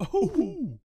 Oh.